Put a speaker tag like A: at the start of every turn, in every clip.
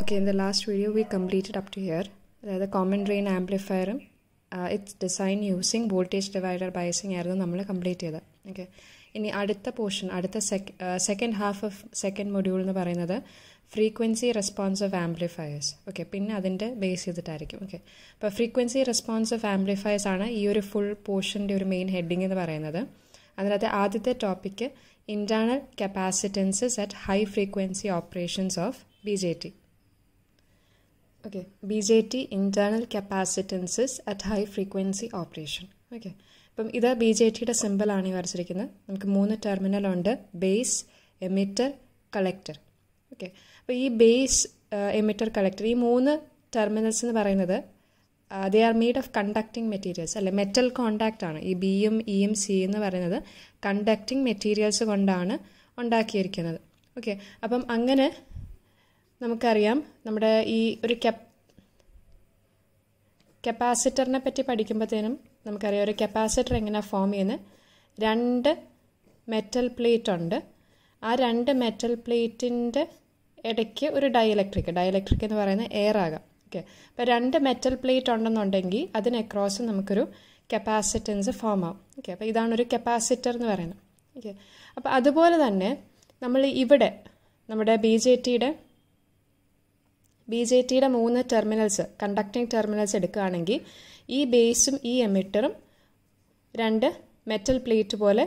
A: Okay, in the last video we completed up to here അതായത് common drain ആംപ്ലിഫയറും its design using voltage divider biasing ആയിരുന്നു നമ്മൾ complete ചെയ്തത് okay ഇനി അടുത്ത portion അടുത്ത second half of second module എന്ന് പറയുന്നത് frequency response of amplifiers okay പിന്നെ അതിന്റെ ബേസ് ചെയ്തിട്ടായിരിക്കും. ഓക്കെ അപ്പോൾ ഫ്രീക്വൻസി റെസ്പോൺസ് ഓഫ് ആംപ്ലിഫയേഴ്സ് ആണ് ഈ ഒരു ഫുൾ പോർഷന്റെ ഒരു മെയിൻ ഹെഡിങ് എന്ന് പറയുന്നത്. അതിനകത്ത് ആദ്യത്തെ topic internal capacitances at high frequency operations of B J T okay B J T internal capacitances at high frequency operation okay അപ്പം ഇത് ബി ജെ ടിയുടെ സിമ്പിളാണ് ഈ വരച്ചിരിക്കുന്നത്. നമുക്ക് മൂന്ന് ടെർമിനൽ ഉണ്ട്. ബേസ് എമിറ്റർ കളക്ടർ ഓക്കെ അപ്പോൾ ഈ ബേസ് എമിറ്റർ കളക്ടർ ഈ മൂന്ന് ടെർമിനൽസ് എന്ന് പറയുന്നത് they are made of conducting materials അല്ലെ മെറ്റൽ കോണ്ടാക്റ്റ് ആണ്. ഈ ബിയും ഇയും സി എന്ന് പറയുന്നത് കണ്ടക്ടിങ് മെറ്റീരിയൽസ് കൊണ്ടാണ് ഉണ്ടാക്കിയിരിക്കുന്നത്. ഓക്കെ അപ്പം അങ്ങനെ നമുക്കറിയാം നമ്മുടെ ഈ ഒരു കെപ് കപ്പാസിറ്ററിനെ പറ്റി പഠിക്കുമ്പോഴത്തേനും നമുക്കറിയാം ഒരു കപ്പാസിറ്റർ എങ്ങനെയാണ് ഫോം ചെയ്യുന്നത് രണ്ട് മെറ്റൽ പ്ലേറ്റ് ഉണ്ട്. ആ രണ്ട് മെറ്റൽ പ്ലേറ്റിന്റെ ഇടയ്ക്ക് ഒരു ഡയലക്ട്രിക് ഡയലക്ട്രിക് എന്ന് പറയുന്നത് എയർ ആകാം. ഓക്കെ അപ്പോൾ രണ്ട് മെറ്റൽ പ്ലേറ്റ് ഉണ്ടെന്നുണ്ടെങ്കിൽ അതിന് അക്രോസ് നമുക്കൊരു കപ്പാസിറ്റൻസ് ഫോം ആവും. ഓക്കെ അപ്പോൾ ഇതാണ് ഒരു കപ്പാസിറ്റർ എന്ന് പറയുന്നത്. ഓക്കെ അപ്പോൾ അതുപോലെ തന്നെ നമ്മൾ ഇവിടെ നമ്മുടെ ബി ജെ ടിയുടെ ബി ജെ ടിയുടെ മൂന്ന് ടെർമിനൽസ് കണ്ടക്ടിങ് ടെർമിനൽസ് എടുക്കുകയാണെങ്കിൽ ഈ ബേസും ഈ എമിറ്ററും രണ്ട് മെറ്റൽ പ്ലേറ്റ് പോലെ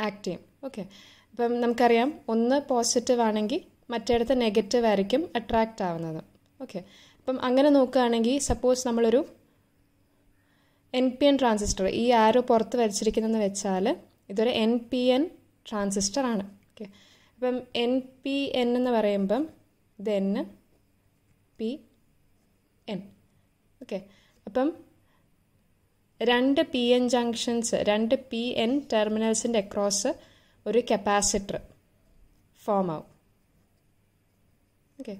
A: ആക്ട് ചെയ്യും. ഓക്കെ അപ്പം നമുക്കറിയാം ഒന്ന് പോസിറ്റീവ് ആണെങ്കിൽ മറ്റേടത്ത് നെഗറ്റീവ് ആയിരിക്കും അട്രാക്റ്റ് ആവുന്നത്. ഓക്കെ അപ്പം അങ്ങനെ നോക്കുകയാണെങ്കിൽ സപ്പോസ് നമ്മളൊരു എൻ പി എൻ ട്രാൻസിസ്റ്റർ ഈ ആരോ പുറത്ത് വരച്ചിരിക്കുന്നതെന്ന് വെച്ചാൽ ഇതൊരു എൻ പി എൻ ട്രാൻസിസ്റ്റർ ആണ്. ഓക്കെ അപ്പം എൻ പി എൻ എന്ന് പറയുമ്പം ഇത് എൻ പി എൻ ഓക്കെ അപ്പം രണ്ട് പി എൻ ജംഗ്ഷൻസ് രണ്ട് പി എൻ ടെർമിനൽസിന്റെ അക്രോസ് ഒരു കപ്പാസിറ്റർ ഫോം ആവും. ഓക്കെ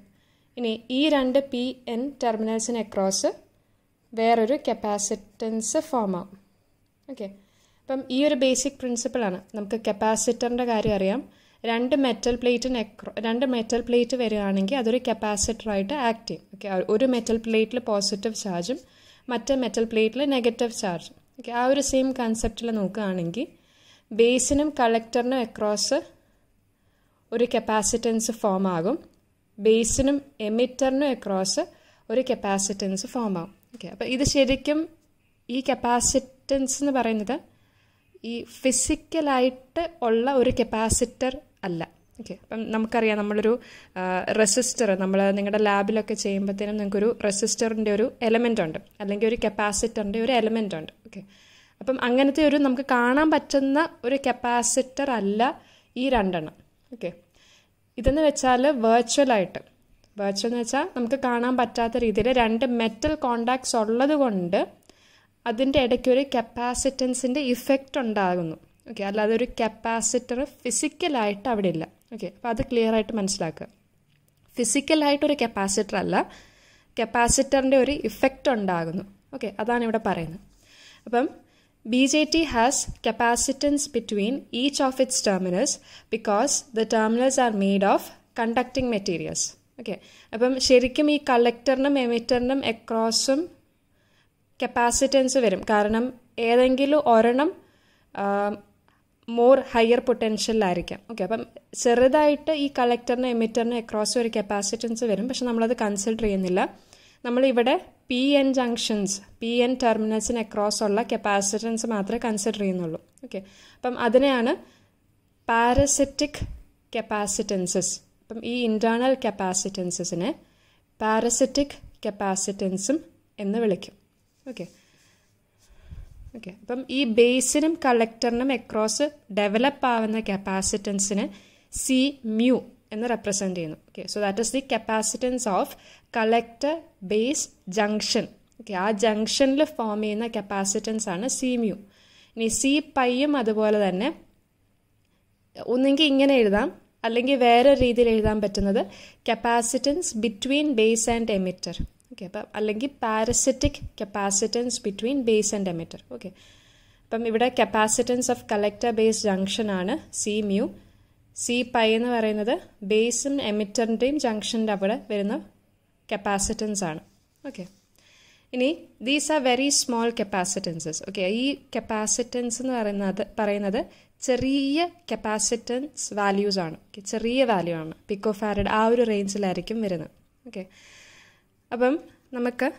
A: ഇനി ഈ രണ്ട് പി എൻ ടെർമിനൽസിന് അക്രോസ് വേറൊരു കപ്പാസിറ്റൻസ് ഫോം ആവും. ഓക്കെ അപ്പം ഈ ഒരു ബേസിക് പ്രിൻസിപ്പിളാണ് നമുക്ക് കപ്പാസിറ്ററിന്റെ കാര്യം അറിയാം. രണ്ട് മെറ്റൽ പ്ലേറ്റിന് എക്രോ രണ്ട് മെറ്റൽ പ്ലേറ്റ് വരികയാണെങ്കിൽ അതൊരു കപ്പാസിറ്ററായിട്ട് ആക്ട് ചെയ്യും. ഓക്കെ ഒരു മെറ്റൽ പ്ലേറ്റിൽ പോസിറ്റീവ് ചാർജും മറ്റേ മെറ്റൽ പ്ലേറ്റിൽ നെഗറ്റീവ് ചാർജും ഓക്കെ ആ ഒരു സെയിം കൺസെപ്റ്റിൽ നോക്കുകയാണെങ്കിൽ ബേസിനും കളക്ടറിനും അക്രോസ് ഒരു കപ്പാസിറ്റൻസ് ഫോം ആകും. ബേസിനും എമിറ്ററിനും അക്രോസ് ഒരു കപ്പാസിറ്റൻസ് ഫോം ആകും. ഓക്കെ അപ്പോൾ ഇത് ശരിക്കും ഈ കപ്പാസിറ്റൻസ് എന്ന് പറയുന്നത് ഈ ഫിസിക്കലായിട്ട് ഉള്ള ഒരു കപ്പാസിറ്റർ അല്ല. ഓക്കെ അപ്പം നമുക്കറിയാം നമ്മളൊരു റെസിസ്റ്റർ നമ്മൾ നിങ്ങളുടെ ലാബിലൊക്കെ ചെയ്യുമ്പോഴത്തേനും നിങ്ങൾക്കൊരു റെസിസ്റ്ററിന്റെ ഒരു എലമെന്റ് ഉണ്ട് അല്ലെങ്കിൽ ഒരു കപ്പാസിറ്ററിന്റെ ഒരു എലമെന്റ് ഉണ്ട് ഓക്കെ അപ്പം അങ്ങനത്തെ ഒരു നമുക്ക് കാണാൻ പറ്റുന്ന ഒരു കപ്പാസിറ്റർ അല്ല ഈ രണ്ടെണ്ണം. ഓക്കെ ഇതെന്ന് വെച്ചാൽ വെർച്വലായിട്ട് വെർച്വൽ എന്ന് വെച്ചാൽ നമുക്ക് കാണാൻ പറ്റാത്ത രീതിയിൽ രണ്ട് മെറ്റൽ കോണ്ടാക്ട്സ് ഉള്ളത് കൊണ്ട് അതിന്റെ ഇടയ്ക്ക് ഒരു കപ്പാസിറ്റൻസിന്റെ ഇഫക്റ്റ് ഉണ്ടാകുന്നു. ഓക്കെ അല്ലാതെ ഒരു കപ്പാസിറ്റർ ഫിസിക്കലായിട്ട് അവിടെ ഇല്ല ഓക്കെ അപ്പോൾ അത് ക്ലിയർ ആയിട്ട് മനസ്സിലാക്കുക. ഫിസിക്കലായിട്ടൊരു കപ്പാസിറ്റർ അല്ല കപ്പാസിറ്ററിന്റെ ഒരു ഇഫക്റ്റ് ഉണ്ടാകുന്നു. ഓക്കെ അതാണ് ഇവിടെ പറയുന്നത്. അപ്പം B J T has capacitance between each of its terminals because the terminals are made of conducting materials okay അപ്പം ശരിക്കും ഈ കളക്ടറിനും എമിറ്ററിനും എക്രോസും കപ്പാസിറ്റൻസ് വരും. കാരണം ഏതെങ്കിലും ഒരെണ്ണം മോർ ഹയർ പൊട്ടൻഷ്യലായിരിക്കാം ഓക്കെ അപ്പം ചെറുതായിട്ട് ഈ കളക്ടറിന് എമിറ്ററിന് അക്രോസ് ഒരു കപ്പാസിറ്റൻസ് വരും. പക്ഷെ നമ്മളത് കൺസിഡർ ചെയ്യുന്നില്ല. നമ്മളിവിടെ P N junctions P N ടെർമിനൽസിന് across ഉള്ള കപ്പാസിറ്റൻസ് മാത്രമേ കൺസിഡർ ചെയ്യുന്നുള്ളൂ. ഓക്കെ അപ്പം അതിനെയാണ് പാരസിറ്റിക് കപ്പാസിറ്റൻസസ് അപ്പം ഈ ഇന്റേർണൽ കപ്പാസിറ്റൻസസിനെ പാരസിറ്റിക് കപ്പാസിറ്റൻസും എന്ന് വിളിക്കും. ഓക്കെ ഓക്കെ അപ്പം ഈ ബേസിനും കളക്ടറിനും എക്രോസ് ഡെവലപ്പ് ആവുന്ന കപ്പാസിറ്റൻസിന് സി മ്യൂ എന്ന് റെപ്രസെന്റ് ചെയ്യുന്നു. Okay so that is the capacitance of collector base junction okay ആ ജംഗ്ഷനിൽ ഫോം ചെയ്യുന്ന കപ്പാസിറ്റൻസ് ആണ് സി മ്യൂ ഇനി സി പൈയും അതുപോലെ തന്നെ ഒന്നെങ്കിൽ ഇങ്ങനെ എഴുതാം അല്ലെങ്കിൽ വേറെ രീതിയിൽ എഴുതാൻ പറ്റുന്നത് capacitance between base and emitter okay അപ്പം അല്ലെങ്കിൽ parasitic capacitance between base and emitter okay അപ്പം ഇവിടെ capacitance of collector base junction ആണ് സി മ്യൂ സി പൈ എന്ന് പറയുന്നത് ബേസും എമിറ്ററിന്റെയും ജംഗ്ഷന്റെ അവിടെ വരുന്ന കപ്പാസിറ്റൻസ് ആണ്. ഓക്കെ ഇനി these are very small capacitances okay ഈ കപ്പാസിറ്റൻസ് എന്ന് പറയുന്നത് പറയുന്നത് ചെറിയ കപ്പാസിറ്റൻസ് വാല്യൂസ് ആണ്. ചെറിയ വാല്യൂ ആണ്. പിക്കോ ഫാരഡ് ആ ഒരു റേഞ്ചിലായിരിക്കും വരുന്നത്. ഓക്കെ അപ്പം നമുക്ക്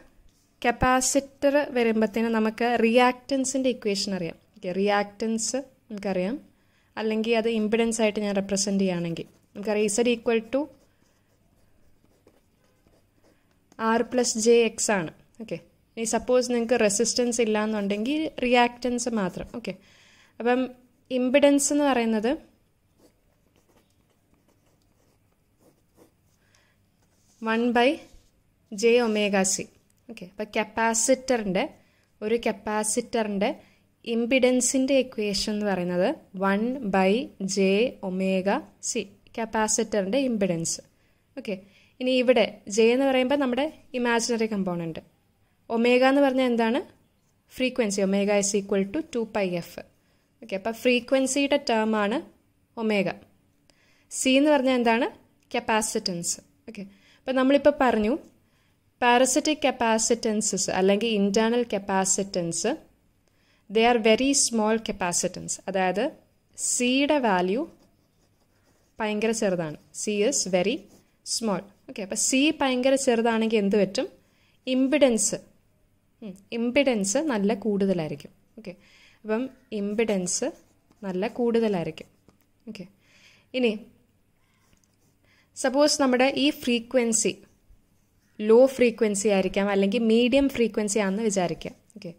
A: കപ്പാസിറ്റർ വരുമ്പോഴത്തേനും നമുക്ക് റിയാക്റ്റൻസിന്റെ ഇക്വേഷൻ അറിയാം. ഓക്കെ റിയാക്റ്റൻസ് നമുക്കറിയാം. അല്ലെങ്കിൽ അത് ഇമ്പിഡൻസ് ആയിട്ട് ഞാൻ റെപ്രസെന്റ് ചെയ്യുകയാണെങ്കിൽ. നമുക്കറിയാം Z equal to R plus J X ആണ്. ഓക്കെ ഇനി സപ്പോസ് നിങ്ങൾക്ക് റെസിസ്റ്റൻസ് ഇല്ല എന്നുണ്ടെങ്കിൽ റിയാക്റ്റൻസ് മാത്രം. ഓക്കെ അപ്പം ഇമ്പിഡൻസ് എന്ന് പറയുന്നത് one by J omega C okay അപ്പോൾ കപ്പാസിറ്ററിന്റെ ഒരു കപ്പാസിറ്ററിന്റെ ഇമ്പിഡൻസിന്റെ ഇക്വേഷൻ എന്ന് പറയുന്നത് one by J omega C കപ്പാസിറ്ററിന്റെ ഇമ്പിഡൻസ്. ഓക്കെ ഇനി ഇവിടെ ജെ എന്ന് പറയുമ്പോൾ നമ്മുടെ ഇമാജിനറി കമ്പോണന്റ് ഒമേഗ എന്ന് പറഞ്ഞാൽ എന്താണ്? Frequency omega is equal to two pi F okay അപ്പോൾ ഫ്രീക്വൻസിയുടെ ടേമാണ് ഒമേഗ സി എന്ന് പറഞ്ഞാൽ എന്താണ്? കപ്പാസിറ്റൻസ് ഓക്കെ അപ്പോൾ നമ്മളിപ്പോൾ പറഞ്ഞു പാരസിറ്റിക് കപ്പാസിറ്റൻസസ് അല്ലെങ്കിൽ internal capacitance they are very small capacitance അതായത് സിയുടെ വാല്യൂ ഭയങ്കര ചെറുതാണ്. C is very small okay അപ്പോൾ സി ഭയങ്കര ചെറുതാണെങ്കിൽ എന്ത് പറ്റും? ഇമ്പിഡൻസ് ഇമ്പിഡൻസ് നല്ല കൂടുതലായിരിക്കും. ഓക്കെ അപ്പം ഇമ്പിഡൻസ് നല്ല കൂടുതലായിരിക്കും. ഓക്കെ ഇനി സപ്പോസ് നമ്മുടെ ഈ ഫ്രീക്വൻസി ലോ ഫ്രീക്വൻസി ആയിരിക്കാം അല്ലെങ്കിൽ മീഡിയം ഫ്രീക്വൻസി ആണെന്ന് വിചാരിക്കാം. ഓക്കെ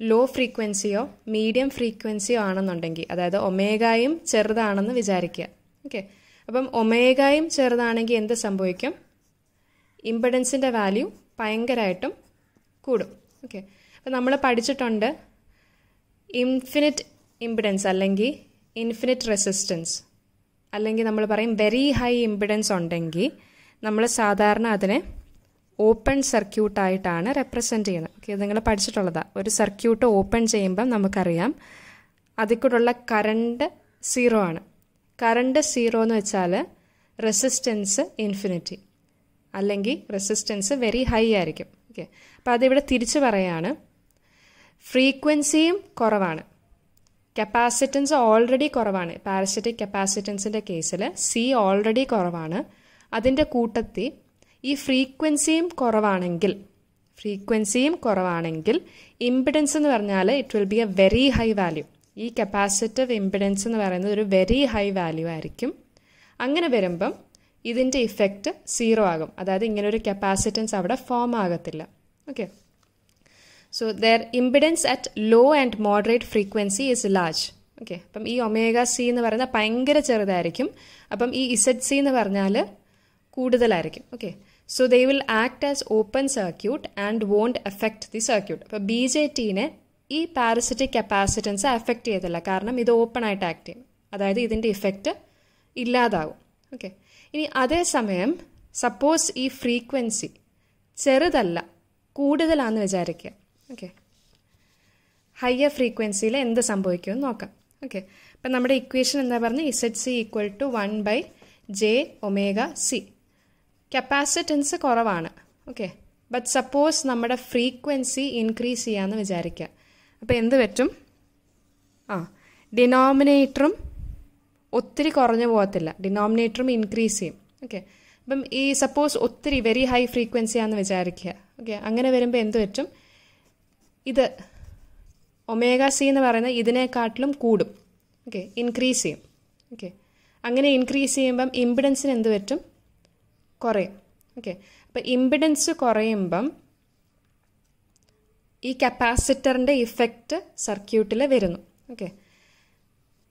A: ലോ ഫ്രീക്വൻസിയോ മീഡിയം ഫ്രീക്വൻസിയോ ആണെന്നുണ്ടെങ്കിൽ അതായത് ഒമേഗായും ചെറുതാണെന്ന് വിചാരിക്കുക. ഓക്കെ അപ്പം ഒമേഗായും ചെറുതാണെങ്കിൽ എന്ത് സംഭവിക്കും? ഇമ്പഡൻസിന്റെ വാല്യൂ ഭയങ്കരമായിട്ടും കൂടും. ഓക്കെ അപ്പം നമ്മൾ പഠിച്ചിട്ടുണ്ട് ഇൻഫിനിറ്റ് ഇമ്പിഡൻസ് അല്ലെങ്കിൽ ഇൻഫിനിറ്റ് റെസിസ്റ്റൻസ്. അല്ലെങ്കിൽ നമ്മൾ പറയും വെരി ഹൈ ഇമ്പിഡൻസ് ഉണ്ടെങ്കിൽ നമ്മൾ സാധാരണ അതിനെ ഓപ്പൺ സർക്യൂട്ടായിട്ടാണ് റെപ്രസെന്റ് ചെയ്യുന്നത്. ഓക്കെ നിങ്ങൾ പഠിച്ചിട്ടുള്ളതാണ് ഒരു സർക്യൂട്ട് ഓപ്പൺ ചെയ്യുമ്പം നമുക്കറിയാം അതിൽ കൂടെയുള്ള കറണ്ട് സീറോ ആണ്. കറണ്ട് സീറോ എന്ന് വെച്ചാൽ റെസിസ്റ്റൻസ് ഇൻഫിനിറ്റി അല്ലെങ്കിൽ റെസിസ്റ്റൻസ് വെരി ഹൈ ആയിരിക്കും. ഓക്കെ അപ്പോൾ അതിവിടെ തിരിച്ചു പറയാണ്. ഫ്രീക്വൻസിയും കുറവാണ്. കപ്പാസിറ്റൻസ് ഓൾറെഡി കുറവാണ്. പാരസിറ്റിക് കപ്പാസിറ്റൻസിന്റെ കേസിൽ സി ഓൾറെഡി കുറവാണ്. അതിന്റെ കൂട്ടത്തിൽ ഈ ഫ്രീക്വൻസിയും കുറവാണെങ്കിൽ ഫ്രീക്വൻസിയും കുറവാണെങ്കിൽ ഇമ്പിഡൻസ് എന്ന് പറഞ്ഞാൽ it will be a very high value ഈ കപ്പാസിറ്റീവ് ഇമ്പിഡൻസ് എന്ന് പറയുന്നത് ഒരു വെരി ഹൈ വാല്യൂ ആയിരിക്കും. അങ്ങനെ വരുമ്പം ഇതിന്റെ ഇഫക്റ്റ് സീറോ ആകും. അതായത് ഇങ്ങനെ ഒരു കപ്പാസിറ്റൻസ് അവിടെ ഫോം ആകത്തില്ല. Okay so the impedance at low and moderate frequency is large okay അപ്പം ഈ ഒമേഗ സി എന്ന് പറയുന്നത് ഭയങ്കര ചെറുതായിരിക്കും. അപ്പം ഈ ഇസഡ് സി എന്ന് പറഞ്ഞാൽ കൂടുതലായിരിക്കും. Okay so they will act as open circuit and won't affect the circuit അപ്പോൾ ബി ജെ ടീനെ ഈ പാരസിറ്റിക് കപ്പാസിറ്റൻസ് എഫക്റ്റ് ചെയ്തില്ല കാരണം ഇത് ഓപ്പൺ ആയിട്ട് ആക്ട് ചെയ്യും. അതായത് ഇതിന്റെ ഇഫക്റ്റ് ഇല്ലാതാവും. ഓക്കെ ഇനി അതേസമയം സപ്പോസ് ഈ ഫ്രീക്വൻസി ചെറുതല്ല കൂടുതലാണെന്ന് വിചാരിക്കുക. ഓക്കെ ഹയർ ഫ്രീക്വൻസിയിൽ എന്ത് സംഭവിക്കുമെന്ന് നോക്കാം. ഓക്കെ അപ്പം നമ്മുടെ ഇക്വേഷൻ എന്താ പറഞ്ഞത് Z C equal to one by J omega C capacitance കുറവാണ്. ഓക്കെ ബട്ട് സപ്പോസ് നമ്മുടെ ഫ്രീക്വൻസി ഇൻക്രീസ് ചെയ്യാമെന്ന് വിചാരിക്കുക അപ്പോൾ എന്ത് പറ്റും? ആ ഡിനോമിനേറ്ററും ഒത്തിരി കുറഞ്ഞു പോകത്തില്ല. ഡിനോമിനേറ്ററും ഇൻക്രീസ് ചെയ്യും. ഓക്കെ അപ്പം ഈ സപ്പോസ് ഒത്തിരി വെരി ഹൈ ഫ്രീക്വൻസി ആണെന്ന് വിചാരിക്കുക ഓക്കെ അങ്ങനെ വരുമ്പോൾ എന്ത് പറ്റും? ഇത് ഒമേഗ സി എന്ന് പറയുന്നത് ഇതിനെക്കാട്ടിലും കൂടും. ഓക്കെ ഇൻക്രീസ് ചെയ്യും. ഓക്കെ അങ്ങനെ ഇൻക്രീസ് ചെയ്യുമ്പം ഇമ്പിഡൻസിന് എന്ത് പറ്റും? കുറയും. ഓക്കെ അപ്പോൾ ഇമ്പിഡൻസ് കുറയുമ്പം ഈ കപ്പാസിറ്ററിന്റെ ഇഫക്റ്റ് സർക്യൂട്ടിൽ വരുന്നു. Okay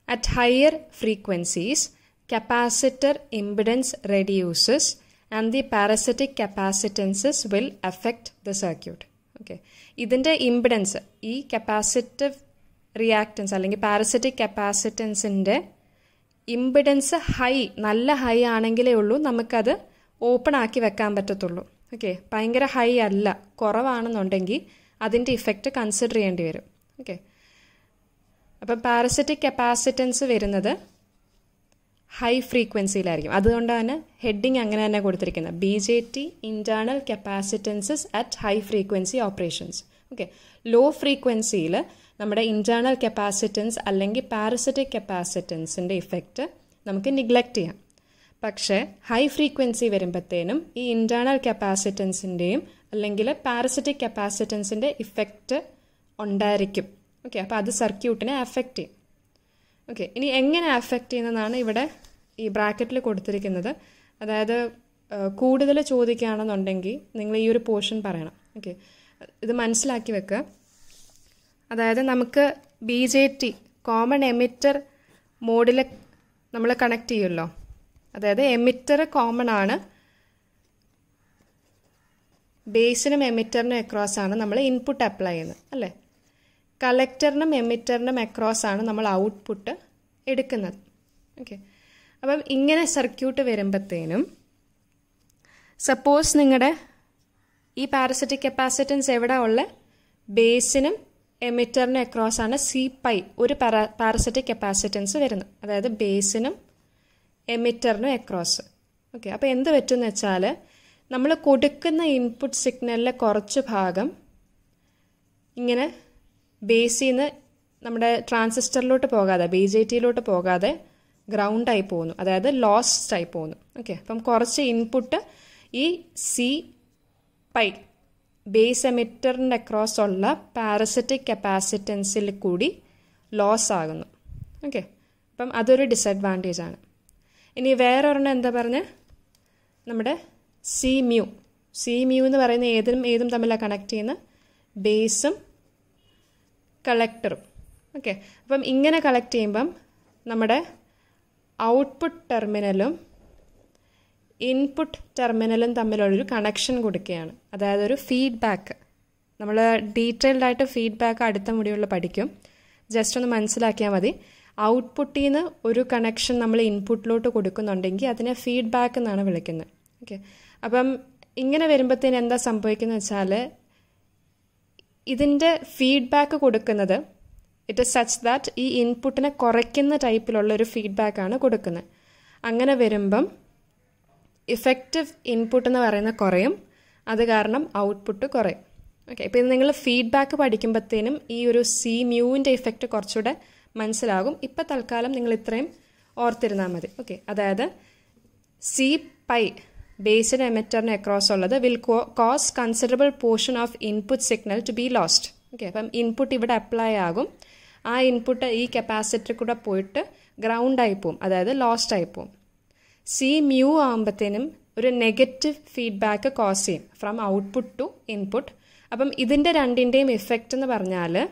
A: at higher frequencies capacitor impedance reduces and the parasitic capacitances will affect the circuit okay ഇതിന്റെ ഇമ്പിഡൻസ് ഈ കപ്പാസിറ്റീവ് റിയാക്റ്റൻസ് അല്ലെങ്കിൽ പാരസറ്റിക് കപ്പാസിറ്റൻസിന്റെ ഇമ്പിഡൻസ് ഹൈ നല്ല ഹൈ ആണെങ്കിലേ ഉള്ളൂ. നമുക്കത് ഓപ്പൺ ആക്കി വെക്കാൻ പറ്റത്തുള്ളൂ. ഓക്കെ? ഭയങ്കര ഹൈ അല്ല. കുറവാണെന്നുണ്ടെങ്കിൽ അതിന്റെ ഇഫക്റ്റ് കൺസിഡർ ചെയ്യേണ്ടി വരും. ഓക്കെ? അപ്പം പാരസറ്റിക് കപ്പാസിറ്റൻസ് വരുന്നത് ഹൈ ഫ്രീക്വൻസിയിലായിരിക്കും അതുകൊണ്ട് തന്നെ ഹെഡിങ് അങ്ങനെ തന്നെ കൊടുത്തിരിക്കുന്നത്. B J T internal capacitances at high frequency operations okay? Low ഫ്രീക്വൻസിയിൽ നമ്മുടെ ഇന്റേർണൽ കപ്പാസിറ്റൻസ് അല്ലെങ്കിൽ പാരസറ്റിക് കപ്പാസിറ്റൻസിന്റെ ഇഫക്റ്റ് നമുക്ക് നിഗ്ലക്റ്റ് ചെയ്യാം. പക്ഷേ ഹൈ ഫ്രീക്വൻസി വരുമ്പോഴത്തേനും ഈ ഇന്റേർണൽ കപ്പാസിറ്റൻസിന്റെയും അല്ലെങ്കിൽ പാരസിറ്റിക് കപ്പാസിറ്റൻസിന്റെ ഇഫക്റ്റ് ഉണ്ടായിരിക്കും. ഓക്കെ അപ്പോൾ അത് സർക്യൂട്ടിനെ അഫക്റ്റ് ചെയ്യും. ഓക്കെ ഇനി എങ്ങനെ അഫക്റ്റ് ചെയ്യുന്നതാണ് ഇവിടെ ഈ ബ്രാക്കറ്റിൽ കൊടുത്തിരിക്കുന്നത്? അതായത് കൂടുതൽ ചോദിക്കുകയാണെന്നുണ്ടെങ്കിൽ നിങ്ങൾ ഈ ഒരു പോർഷൻ പറയണം. ഓക്കെ ഇത് മനസ്സിലാക്കി വെക്കുക. അതായത് നമുക്ക് B J T common emitter മോഡിൽ നമ്മൾ കണക്ട് ചെയ്യുമല്ലോ. അതായത് എമിറ്റർ കോമൺ ആണ്. ബേസിനും എമിറ്ററിനും അക്രോസ് ആണ് നമ്മൾ ഇൻപുട്ട് അപ്ലൈ ചെയ്യുന്നത് അല്ലേ? കളക്ടറിനും എമിറ്ററിനും അക്രോസ് ആണ് നമ്മൾ ഔട്ട്പുട്ട് എടുക്കുന്നത്. ഓക്കെ അപ്പം ഇങ്ങനെ സർക്യൂട്ട് വരുമ്പോഴത്തേനും സപ്പോസ് നിങ്ങളുടെ ഈ പാരസറ്റിക് കപ്പാസിറ്റൻസ് എവിടെ ഉള്ള? ബേസിനും എമിറ്ററിനും അക്രോസ് ആണ് സി പൈ ഒരു പാരാ പാരസറ്റിക് കപ്പാസിറ്റൻസ് വരുന്നത്. അതായത് ബേസിനും എമിറ്ററിനും അക്രോസ് ഓക്കെ അപ്പോൾ എന്ത് പറ്റുമെന്ന് വെച്ചാൽ നമ്മൾ കൊടുക്കുന്ന ഇൻപുട്ട് സിഗ്നലിലെ കുറച്ച് ഭാഗം ഇങ്ങനെ ബേസിൽ നിന്ന് നമ്മുടെ ട്രാൻസിസ്റ്ററിലോട്ട് പോകാതെ ബി ജെ ടിയിലോട്ട് പോകാതെ ഗ്രൗണ്ടായി പോകുന്നു. അതായത് ലോസ്റ്റ് ആയി പോകുന്നു. ഓക്കെ അപ്പം കുറച്ച് ഇൻപുട്ട് ഈ സി പൈ ബേസ് എമിറ്ററിന്റെ അക്രോസ് ഉള്ള പാരസറ്റിക് കപ്പാസിറ്റൻസിൽ കൂടി ലോസ് ആകുന്നു. ഓക്കെ അപ്പം അതൊരു ഡിസഡ്വാന്റേജ് ആണ്. ഇനി വേറെ ഒരെണ്ണം എന്താ പറഞ്ഞ്? നമ്മുടെ സി മ്യൂ സി മ്യൂ എന്ന് പറയുന്ന ഏതും ഏതും തമ്മിലാണ് കണക്ട് ചെയ്യുന്ന ബേസും കളക്ടറും ഓക്കെ അപ്പം ഇങ്ങനെ കളക്ട് ചെയ്യുമ്പം നമ്മുടെ ഔട്ട്പുട്ട് ടെർമിനലും ഇൻപുട്ട് ടെർമിനലും തമ്മിലുള്ളൊരു കണക്ഷൻ കൊടുക്കുകയാണ്. അതായത് ഒരു ഫീഡ്ബാക്ക് നമ്മൾ ഡീറ്റെയിൽഡായിട്ട് ഫീഡ്ബാക്ക് അടുത്ത മുടിയുള്ള പഠിക്കും. ജസ്റ്റ് ഒന്ന് മനസ്സിലാക്കിയാൽ മതി. ഔട്ട്പുട്ടിൽ നിന്ന് ഒരു കണക്ഷൻ നമ്മൾ ഇൻപുട്ടിലോട്ട് കൊടുക്കുന്നുണ്ടെങ്കിൽ അതിനെ ഫീഡ്ബാക്ക് എന്നാണ് വിളിക്കുന്നത്. ഓക്കെ അപ്പം ഇങ്ങനെ വരുമ്പോഴത്തേന് എന്താ സംഭവിക്കുന്നത് വെച്ചാൽ ഇതിന്റെ ഫീഡ്ബാക്ക് കൊടുക്കുന്നത് ഇറ്റ് ഇസ് സച്ച് ദാറ്റ് ഈ ഇൻപുട്ടിനെ കുറയ്ക്കുന്ന ടൈപ്പിലുള്ള ഒരു ഫീഡ്ബാക്കാണ് കൊടുക്കുന്നത്. അങ്ങനെ വരുമ്പം ഇഫക്റ്റീവ് ഇൻപുട്ട് എന്ന് പറയുന്ന കുറയും. അത് കാരണം ഔട്ട്പുട്ട് കുറയും. ഓക്കെ ഇപ്പോൾ ഇത് നിങ്ങൾ ഫീഡ്ബാക്ക് പഠിക്കുമ്പോഴത്തേനും ഈ ഒരു സി മ്യൂവിന്റെ ഇഫക്റ്റ് കുറച്ചുകൂടെ മനസ്സിലാകും. ഇപ്പം തൽക്കാലം നിങ്ങൾ ഇത്രയും ഓർത്തിരുന്നാൽ മതി. ഓക്കെ അതായത് സി പൈ ബേസിന് എമിറ്ററിന് അക്രോസ് ഉള്ളത് will cause considerable portion of input signal to be lost okay അപ്പം ഇൻപുട്ട് ഇവിടെ അപ്ലൈ ആകും. ആ ഇൻപുട്ട് ഈ കപ്പാസിറ്ററിൽ കൂടെ പോയിട്ട് ഗ്രൗണ്ട് ആയി പോവും. അതായത് ലോസ്റ്റ് ആയി പോവും. സി മ്യൂ ആകുമ്പോഴത്തേനും ഒരു നെഗറ്റീവ് ഫീഡ്ബാക്ക് കോസ് ചെയ്യും. ഫ്രം ഔട്ട്പുട്ട് ടു ഇൻപുട്ട് അപ്പം ഇതിന്റെ രണ്ടിന്റെയും ഇഫക്റ്റ് എന്ന് പറഞ്ഞാൽ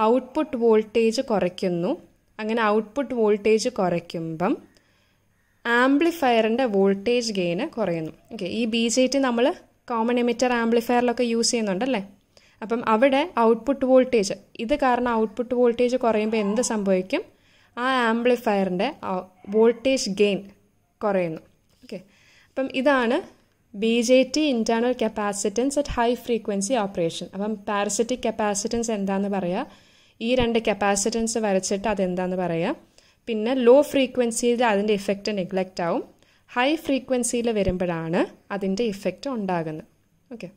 A: ഔട്ട്പുട്ട് വോൾട്ടേജ് കുറയ്ക്കുന്നു. അങ്ങനെ ഔട്ട്പുട്ട് വോൾട്ടേജ് കുറയ്ക്കുമ്പം ആംപ്ലിഫയറിന്റെ വോൾട്ടേജ് ഗെയിന് കുറയുന്നു. ഓക്കെ ഈ ബി ജെ ടി നമ്മൾ കോമൺ എമിറ്റർ ആംപ്ലിഫയറിലൊക്കെ യൂസ് ചെയ്യുന്നുണ്ടല്ലേ? അപ്പം അവിടെ ഔട്ട്പുട്ട് വോൾട്ടേജ് ഇത് കാരണം ഔട്ട്പുട്ട് വോൾട്ടേജ് കുറയുമ്പോൾ എന്ത് സംഭവിക്കും? ആ ആംപ്ലിഫയറിന്റെ വോൾട്ടേജ് ഗെയിൻ കുറയുന്നു. ഓക്കെ അപ്പം ഇതാണ് B J T internal capacitance at high frequency operation അപ്പം പാരസിറ്റിക് കപ്പാസിറ്റൻസ് എന്താണെന്ന് പറയുക ഈ രണ്ട് കപ്പാസിറ്റൻസ് വരച്ചിട്ട് അതെന്താന്ന് പറയുക പിന്നെ ലോ ഫ്രീക്വൻസിയിൽ അതിന്റെ ഇഫക്റ്റ് നെഗ്ലക്റ്റ് ആവും. ഹൈ ഫ്രീക്വൻസിയിൽ വരുമ്പോഴാണ് അതിന്റെ ഇഫക്റ്റ് ഉണ്ടാകുന്നത്. ഓക്കെ